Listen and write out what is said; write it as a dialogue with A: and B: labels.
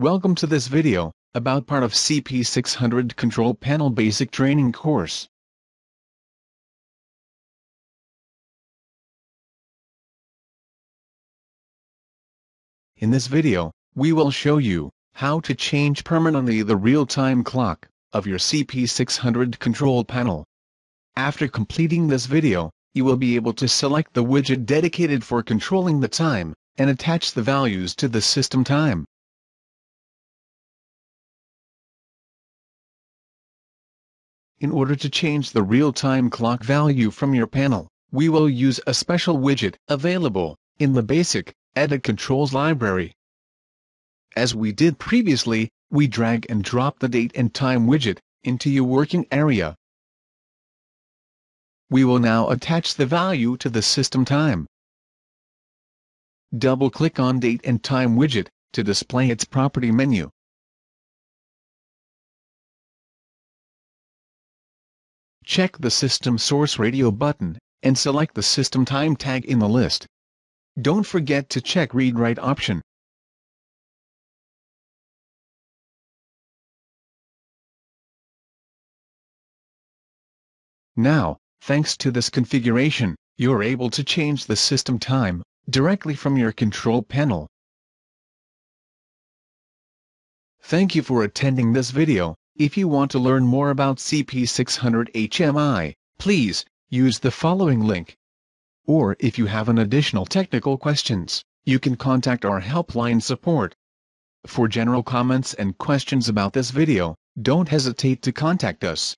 A: Welcome to this video, about part of CP600 Control Panel Basic Training course. In this video, we will show you how to change permanently the real-time clock of your CP600 control panel. After completing this video, you will be able to select the widget dedicated for controlling the time, and attach the values to the system time. In order to change the real-time clock value from your panel, we will use a special widget available in the basic Edit Controls library. As we did previously, we drag and drop the date and time widget into your working area. We will now attach the value to the system time. Double-click on Date and Time widget to display its property menu. Check the System Source Radio button, and select the System Time tag in the list. Don't forget to check Read-Write option. Now, thanks to this configuration, you're able to change the system time directly from your control panel. Thank you for attending this video. If you want to learn more about CP600 HMI, please use the following link. Or if you have an additional technical questions, you can contact our helpline support. For general comments and questions about this video, don't hesitate to contact us.